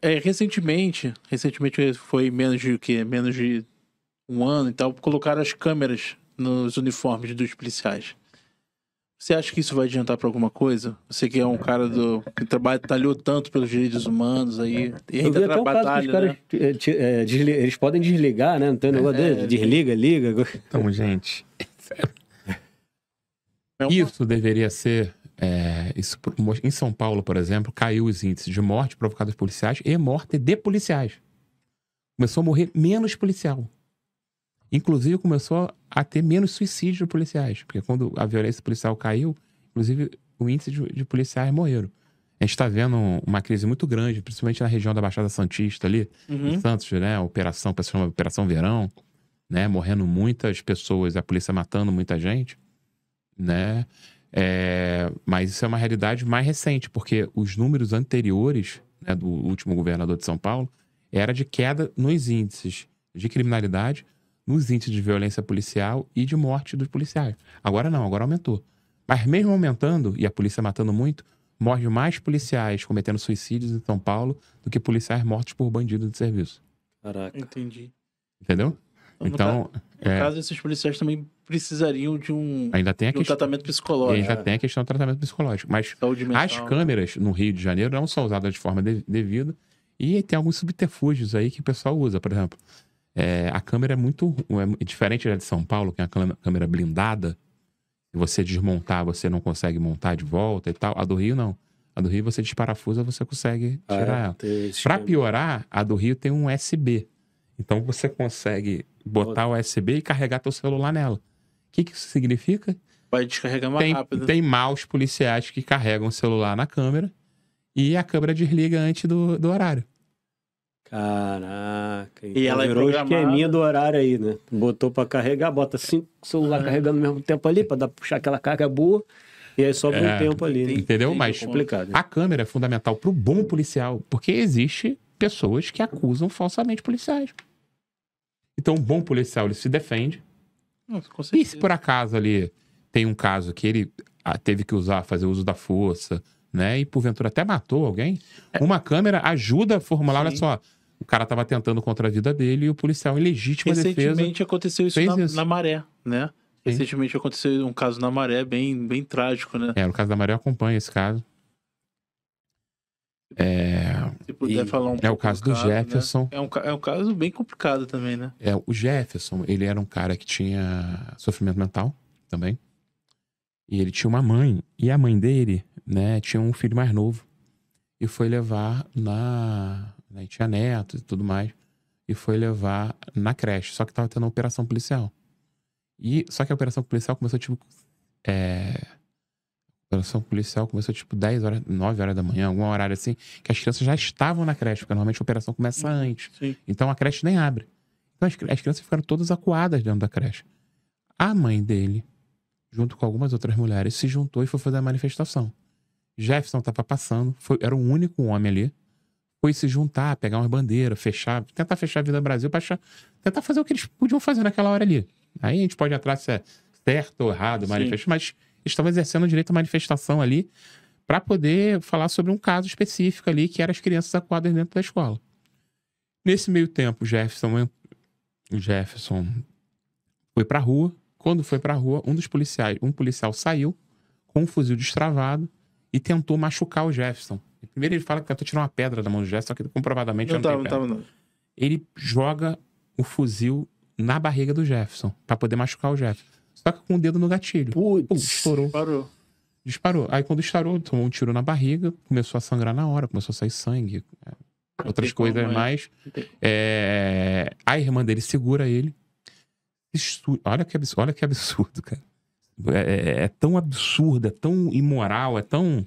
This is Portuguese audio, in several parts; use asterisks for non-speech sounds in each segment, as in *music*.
É, recentemente, recentemente foi menos de o quê? Menos de um ano e tal, colocaram as câmeras nos uniformes dos policiais. Você acha que isso vai adiantar para alguma coisa? Você que é um cara do que trabalha, talhou tanto pelos direitos humanos aí, e Eu ainda vi até caso que batalha, os caras né? eh, eh, desli- eles podem desligar, né? Não tem negócio É, dele? Desliga, liga. Então, gente, É isso deveria ser. É, isso, em São Paulo, por exemplo, caiu os índices de morte provocada por policiais e morte de policiais. Começou a morrer menos policial. Inclusive, começou a ter menos suicídio de policiais. Porque quando a violência policial caiu, inclusive, o índice de, de policiais morreram. A gente está vendo uma crise muito grande, principalmente na região da Baixada Santista ali, Uhum. em Santos, né? A operação, o pessoal chama Operação Verão, né? Morrendo muitas pessoas, a polícia matando muita gente, né? É, mas isso é uma realidade mais recente, porque os números anteriores né, do último governador de São Paulo era de queda nos índices de criminalidade, nos índices de violência policial e de morte dos policiais. Agora não, agora aumentou. Mas mesmo aumentando, e a polícia matando muito, morre mais policiais cometendo suicídios em São Paulo do que policiais mortos por bandidos de serviço. Caraca. Entendi. Entendeu? No Então, No é, caso, esses policiais também precisariam de um, ainda tem a um questão. tratamento psicológico. ainda tem a questão do tratamento psicológico. Mas as câmeras no Rio de Janeiro não são usadas de forma de- devida. E tem alguns subterfúgios aí que o pessoal usa. Por exemplo, é, a câmera é muito é diferente da de São Paulo, que é a câmera- blindada. Se você desmontar, você não consegue montar de volta e tal. A do Rio, não. A do Rio, você desparafusa, você consegue Ah, tirar é, ela. Para piorar, a do Rio tem um USB. Então você consegue botar o USB e carregar teu celular nela. O que, que isso significa? Vai descarregar mais Tem, rápido. tem maus policiais que carregam o celular na câmera e a câmera desliga antes do, do horário. Caraca. Então ela é virou o programada. esqueminha do horário aí, né? Botou pra carregar, bota cinco celular É. carregando ao mesmo tempo ali, pra dar, puxar aquela carga boa. E aí sobra É, um tempo ali, né? Entendeu? Entendi. Mas Complicado. a câmera é fundamental pro bom policial, porque existe pessoas que acusam falsamente policiais. Então, o bom policial ele se defende. Com E se por acaso ali tem um caso que ele ah, teve que usar, fazer uso da força, né? E porventura até matou alguém, uma câmera ajuda a formular, olha Sim. só, o cara tava tentando contra a vida dele e o policial em legítima defesa. Recentemente aconteceu isso na, isso. na Maré, né? Sim. Recentemente aconteceu um caso na Maré bem, bem trágico, né? É, no caso da Maria, eu acompanho esse caso. É, Se puder E- falar um é o caso do né? Jefferson. É um, é um caso bem complicado também, né? É, o Jefferson, ele era um cara que tinha sofrimento mental também. E ele tinha uma mãe. E a mãe dele, né, tinha um filho mais novo. E foi levar na. Né, tinha netos e tudo mais. E foi levar na creche. Só que tava tendo uma operação policial. E, só que a operação policial começou tipo. É, operação policial começou tipo 10 horas, 9 horas da manhã, algum horário assim, que as crianças já estavam na creche, porque normalmente a operação começa antes. Sim. Então a creche nem abre. Então as, as crianças ficaram todas acuadas dentro da creche. A mãe dele, junto com algumas outras mulheres, se juntou e foi fazer a manifestação. Jefferson estava passando, foi- era o único homem ali. Foi se juntar, pegar umas bandeiras, fechar, tentar fechar a Vida Brasil tentar fazer o que eles podiam fazer naquela hora ali. Aí a gente pode ir atrás se é certo ou errado, Sim. manifestação, mas eles estavam exercendo o direito à manifestação ali para poder falar sobre um caso específico ali, que eram as crianças acuadas dentro da escola. Nesse meio tempo, o Jefferson, o Jefferson foi pra rua. Quando foi pra rua, um dos policiais, um policial saiu com um fuzil destravado e tentou machucar o Jefferson. Primeiro ele fala que tentou tirar uma pedra da mão do Jefferson, só que comprovadamente Não não, tava, não tava, não. Ele joga o fuzil na barriga do Jefferson pra poder machucar o Jefferson. Só que com o dedo no gatilho. Pum, Putz. estourou. Parou. Disparou. Aí quando estourou, tomou um tiro na barriga, começou a sangrar na hora, começou a sair sangue, é, outras tem como, coisas é. mais. É, A irmã dele segura ele. Olha que absurdo, olha que absurdo cara. É, é- é tão absurdo, é tão imoral, é tão.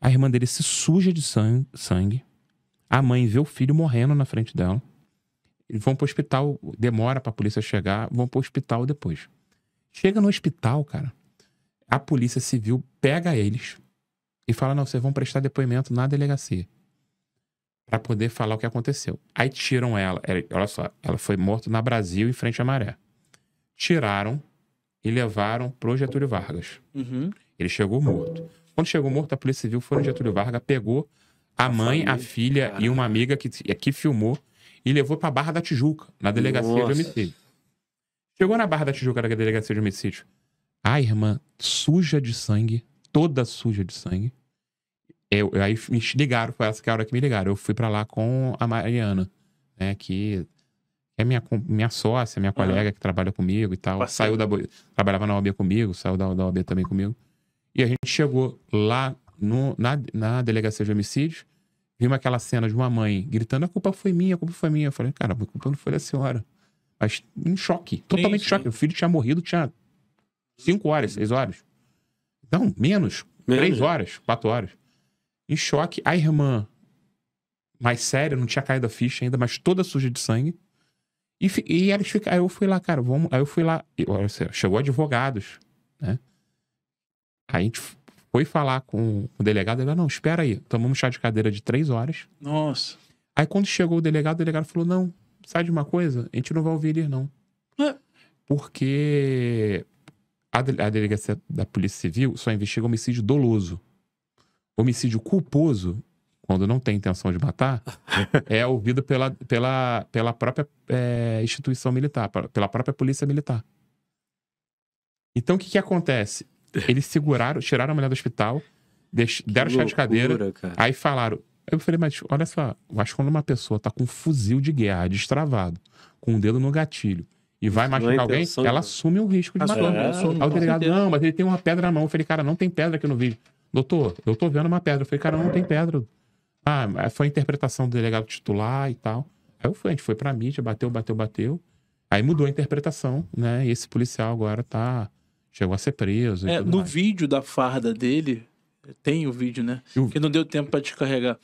A irmã dele se suja de san- sangue. A mãe vê o filho morrendo na frente dela. Eles vão pro hospital, demora pra polícia chegar, vão pro hospital depois. Chega no hospital, cara. A polícia civil pega eles e fala: não, vocês vão prestar depoimento na delegacia. Pra poder falar o que aconteceu. Aí tiram ela. ela- Olha só, ela foi morta na Brasil, em frente à maré. Tiraram e levaram pro Getúlio Vargas. Uhum. Ele chegou morto. Quando chegou morto, a Polícia Civil foi no Getúlio Vargas, pegou a mãe, a filha e uma amiga que, que filmou e levou pra Barra da Tijuca, na delegacia Nossa. de homicídio. Chegou na Barra da Tijuca, na delegacia de homicídio. A irmã suja de sangue, toda suja de sangue. Eu, eu- aí me ligaram, foi essa que é a hora que me ligaram. Eu fui pra lá com a Mariana, né, que é minha, minha sócia, minha colega que trabalha comigo e tal. Parceiro. Saiu da, trabalhava na OAB comigo, saiu da, da OAB também comigo. E a gente chegou lá no- na, na delegacia de homicídios, vimos aquela cena de uma mãe gritando: a culpa foi minha, a culpa foi minha. Eu falei, cara, a culpa não foi da senhora. Mas em choque, totalmente em sim. choque. O filho tinha morrido, tinha cinco horas, seis horas. Não, menos. Menos. Três horas, quatro horas. Em choque, a irmã, mais séria, não tinha caído a ficha ainda, mas toda suja de sangue. E, e eles ficaram. Aí eu fui lá, cara, vamos. Aí eu fui lá. e, olha só, chegou advogados, né? Aí a gente foi falar com o delegado. Ele falou: não, espera aí. Tomamos chá de cadeira de três horas. Nossa. Aí quando chegou o delegado, o delegado falou: não, sabe de uma coisa? A gente não vai ouvir ele, não. É. Porque a, a delegacia da Polícia Civil só investiga homicídio doloso. Homicídio culposo, quando não tem intenção de matar, *laughs* é ouvido pela, pela, pela própria é, instituição militar, pela própria Polícia Militar. Então o que, que acontece? *laughs* Eles seguraram, tiraram a mulher do hospital, deix- deram chá de cadeira, cara. Aí falaram. Eu falei, mas olha só, eu acho que quando uma pessoa tá com um fuzil de guerra destravado, com o dedo no gatilho, e vai Isso não é machucar alguém, ela assume o risco de matar. É. assume, Aí o delegado, não, mas ele tem uma pedra na mão. Eu falei, cara, não tem pedra aqui no vídeo. Doutor, eu tô vendo uma pedra. Eu falei, cara, não tem pedra. Ah, mas foi a interpretação do delegado titular e tal. Aí eu fui, a gente foi pra mídia, bateu, bateu, bateu. Aí mudou a interpretação, né? E esse policial agora tá. Chegou a ser preso. É, no mais. vídeo da farda dele, tem o vídeo, né? E Porque não deu tempo pra descarregar.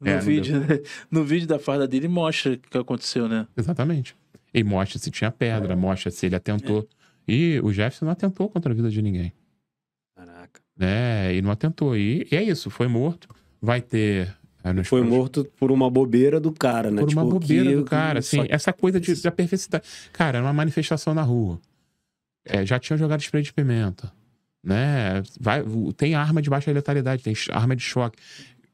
No, É, vídeo, no vídeo da farda dele mostra o que aconteceu, né? Exatamente. E mostra se tinha pedra, mostra se ele atentou. E o Jefferson não atentou contra a vida de ninguém. Caraca. Né? E não atentou. E, e é isso, foi morto. Vai ter. é, Foi próximos- morto por uma bobeira do cara, né? Por uma Tipo, bobeira que- do cara, só- assim. Essa coisa de, da perversidade. Cara, era uma manifestação na rua. É, já tinham jogado spray de pimenta. Né? Vai, tem arma de baixa letalidade, tem arma de choque.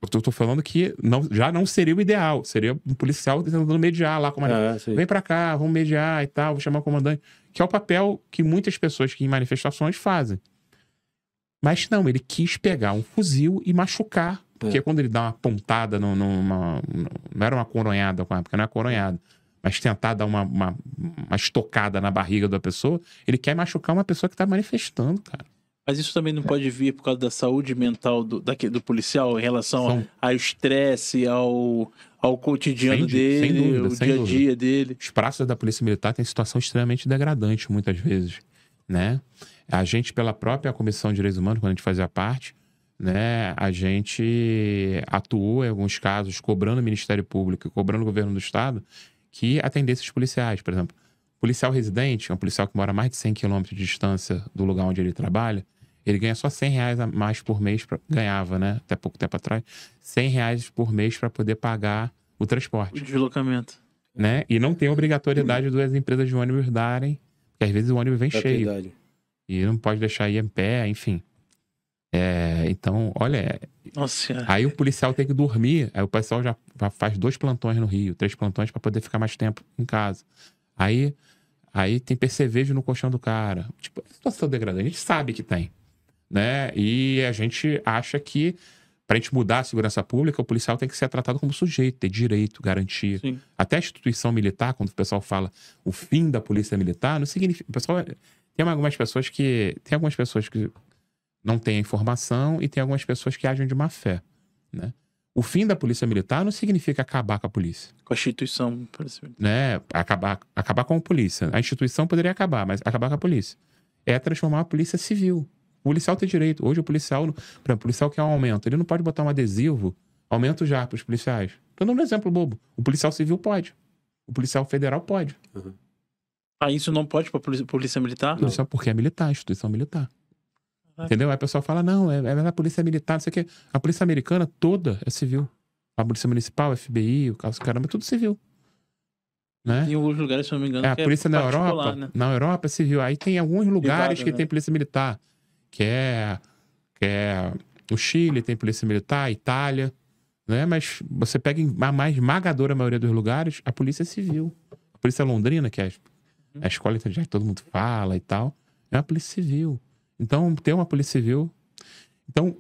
Eu tô, falando que não, já não seria o ideal. Seria um policial tentando mediar lá com É, sim. vem pra cá, vamos mediar e tal, vou chamar o comandante. Que é o papel que muitas pessoas que em manifestações fazem. Mas não, ele quis pegar um fuzil e machucar. Porque É. quando ele dá uma pontada, no- numa, não era uma coronhada com a porque não é coronhada, mas tentar dar uma, uma, uma estocada na barriga da pessoa, ele quer machucar uma pessoa que tá manifestando, cara. Mas isso também não pode vir por causa da saúde mental do, daque- do policial em relação São- ao estresse, ao, ao cotidiano Sem di- sem dele, dúvida, o dia a dia dele. os praças da Polícia Militar têm situação extremamente degradante, muitas vezes, né? A gente, pela própria Comissão de Direitos Humanos, quando a gente fazia parte, né, a gente atuou em alguns casos cobrando o Ministério Público e cobrando o governo do Estado que atendesse os policiais, por exemplo. Policial residente, um policial que mora a mais de 100 quilômetros de distância do lugar onde ele trabalha, ele ganha só 100 reais a mais por mês, pra, ganhava, né, até pouco tempo atrás, 100 reais por mês para poder pagar o transporte O deslocamento. né? E não tem obrigatoriedade das empresas de ônibus darem, porque às vezes o ônibus vem cheio Gratuidade. e não pode deixar ir em pé, enfim. É, então, olha, Nossa senhora. aí o policial tem que dormir, aí o policial já já faz dois plantões no Rio, três plantões para poder ficar mais tempo em casa. Aí, aí tem percevejo no colchão do cara. Tipo, é situação degradante, a gente sabe que tem, né? E a gente acha que para a gente mudar a segurança pública, o policial tem que ser tratado como sujeito, ter direito, garantia. Sim. Até a instituição militar, quando o pessoal fala o fim da polícia militar, não significa. O pessoal. Tem algumas pessoas que. Tem algumas pessoas que não têm a informação e tem algumas pessoas que agem de má fé. Né? O fim da polícia militar não significa acabar com a polícia. Com a instituição. Né? Acabar, acabar com a polícia. A instituição poderia acabar, mas acabar com a polícia. É transformar a polícia civil. O policial tem direito. Hoje o policial, por exemplo, o policial quer um aumento. Ele não pode botar um adesivo, aumento já para os policiais. Tô dando um exemplo bobo. O policial civil pode. O policial federal pode. Ah, isso não pode pra polícia, polícia militar? O policial, porque é militar, instituição militar. Ah. Entendeu? Aí o pessoal fala, não, é, é a polícia militar, não sei o quê. A polícia americana toda é civil. A polícia municipal, FBI, o caso caramba, é tudo civil. Né? Em alguns lugares, se eu não me engano, É, a que polícia na particular, Europa, né? na Europa é civil. Aí tem alguns lugares Privada, que né? tem polícia militar, que é, que é o Chile tem polícia militar, a Itália, né? Mas você pega a mais esmagadora maioria dos lugares, a polícia é civil. A polícia londrina, que é a, a escola que todo mundo fala e tal, é uma polícia civil. Então, ter uma polícia civil. Então,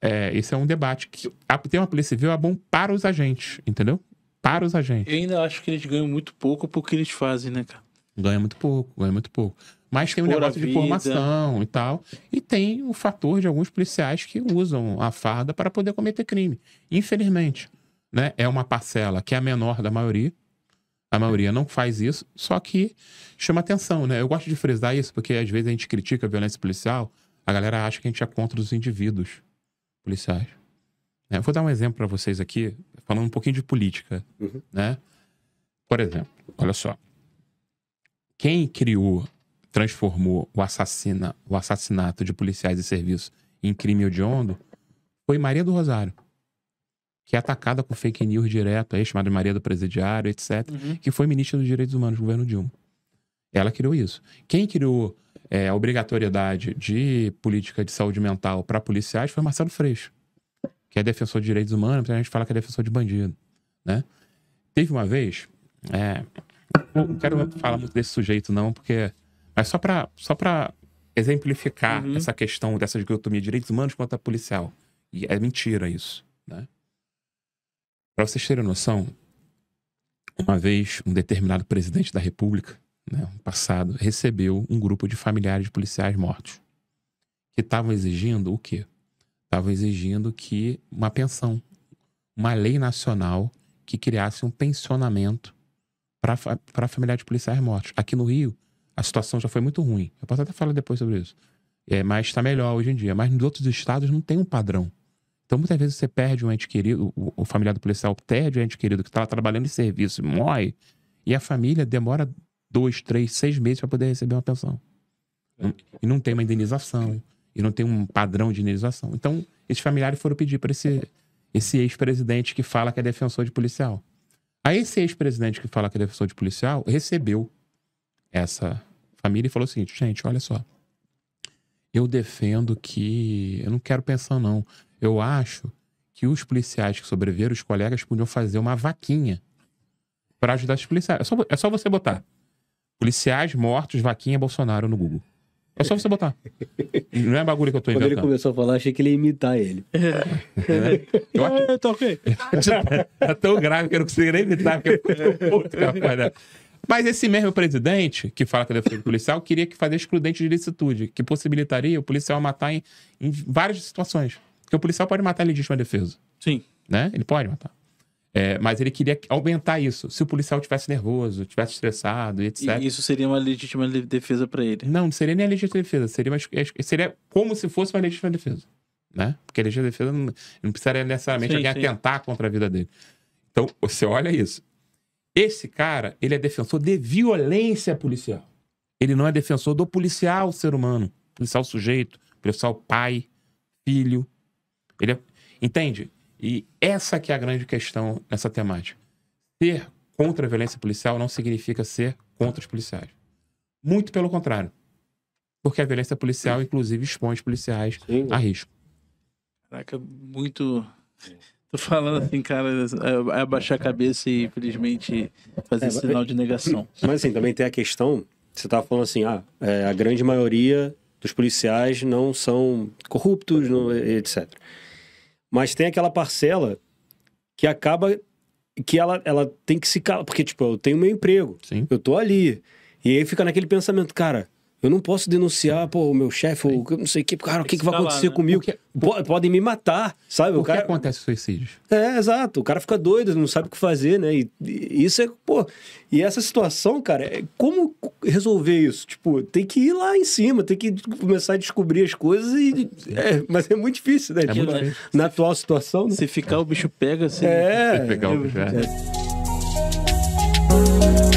é, esse é um debate. que a- Ter uma polícia civil é bom para os agentes, entendeu? Para os agentes. Eu ainda acho que eles ganham muito pouco por que eles fazem, né, cara? Ganha muito pouco, ganha muito pouco. Mas tem um negócio de formação e tal. E tem o fator de alguns policiais que usam a farda para poder cometer crime. Infelizmente. Né? É uma parcela que é a menor da maioria. A maioria não faz isso, só que chama atenção, né? Eu gosto de frisar isso, porque às vezes a gente critica a violência policial, a galera acha que a gente é contra os indivíduos policiais. né? Eu vou dar um exemplo para vocês aqui, falando um pouquinho de política, Uhum. né? Por exemplo, olha só. Quem criou, transformou o, assassina, o assassinato de policiais e serviço em crime hediondo foi Maria do Rosário, que é atacada por fake news direto, aí chamada Maria do Presidiário, etc., que foi ministra dos Direitos Humanos do governo Dilma. Ela criou isso. Quem criou é, a obrigatoriedade de política de saúde mental para policiais foi Marcelo Freixo, que é defensor de direitos humanos, a gente fala que é defensor de bandido, né? Teve uma vez, é, não quero falar muito desse sujeito não, porque mas só para só exemplificar Uhum. essa questão dessa dicotomia de direitos humanos contra policial. E é mentira isso, né? Para vocês terem noção, uma vez um determinado presidente da República, né, passado, recebeu um grupo de familiares de policiais mortos que estavam exigindo o quê? Estavam exigindo que uma pensão, uma lei nacional que criasse um pensionamento para familiares de policiais mortos. Aqui no Rio, a situação já foi muito ruim. Eu posso até falar depois sobre isso. É, mas está melhor hoje em dia. Mas nos outros estados não tem um padrão. Então, muitas vezes você perde um ente querido, o, o familiar do policial perde o ente querido que está trabalhando em serviço, morre, e a família demora dois, três, seis meses para poder receber uma pensão. E não tem uma indenização, e não tem um padrão de indenização. Então, esses familiares foram pedir para esse, esse ex-presidente que fala que é defensor de policial. Aí, esse ex-presidente que fala que é defensor de policial recebeu essa família e falou o seguinte: gente, olha só. Eu defendo que. Eu não quero pensão, não. Eu acho que os policiais que sobreviveram, os colegas, podiam fazer uma vaquinha para ajudar os policiais. É só, é só você botar. Policiais mortos, vaquinha Bolsonaro no Google. É só você botar. Não é bagulho que eu tô Quando ele inventando. começou a falar, achei que ele ia imitar ele. *laughs* Eu acho É, tá ok. é *laughs* tão grave que eu não consigo nem evitar, porque eu puto parada. Mas esse mesmo presidente, que fala que é defesa policial, queria que fazer excludente de licitude, que possibilitaria o policial matar em, em várias situações. Porque o policial pode matar em legítima defesa, Sim. né? Ele pode matar. É, mas ele queria aumentar isso. Se o policial tivesse nervoso, tivesse estressado, etc. E isso seria uma legítima le- defesa pra ele. Não, não seria nem a legítima defesa. Seria, uma, seria como se fosse uma legítima defesa. Né? Porque a legítima defesa não, não precisaria necessariamente Sim, alguém sim. atentar contra a vida dele. Então, você olha isso. Esse cara, ele é defensor de violência policial. Ele não é defensor do policial ser humano. Policial sujeito, policial pai, filho. Ele é... Entende? E essa que é a grande questão nessa temática. Ser contra a violência policial não significa ser contra os policiais. Muito pelo contrário. Porque a violência policial, inclusive, expõe os policiais Sim. a risco. Caraca, muito. Tô falando assim, cara, é, é abaixar a cabeça e infelizmente fazer É, sinal de negação. *clears throat* Mas assim, também tem a questão, você tava falando assim, ah, é, a grande maioria dos policiais não são corruptos, não- etc. Mas tem aquela parcela que acaba que ela, ela tem que se calar, porque tipo, eu tenho meu emprego, Sim. eu tô ali. E aí fica naquele pensamento, cara, eu não posso denunciar, pô, o meu chefe, ou não sei o que, cara, o que, que vai se acontecer né? comigo? Porque- Po- Podem me matar, sabe? O Por que cara, acontece suicídios? é, exato. O cara fica doido, não sabe o que fazer, né? E, e isso é, pô. E essa situação, cara, é como resolver isso? Tipo, tem que ir lá em cima, tem que começar a descobrir as coisas e. É, mas é muito difícil, né? É muito na, difícil. na atual situação, né? Se ficar, o bicho pega, assim. É. Pegar o- é. é.